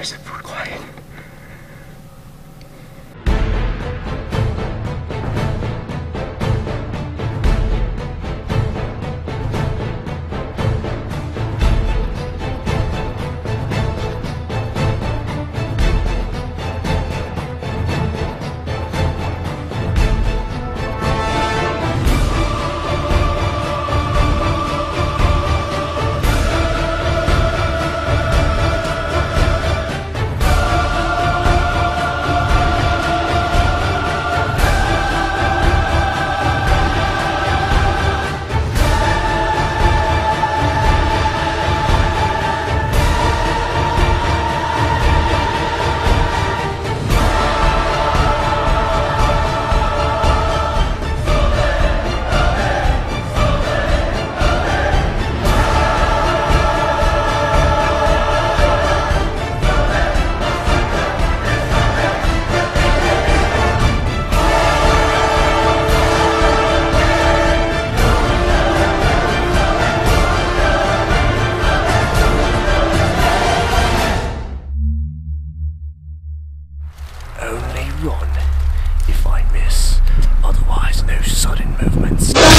i said for quiet? Movements.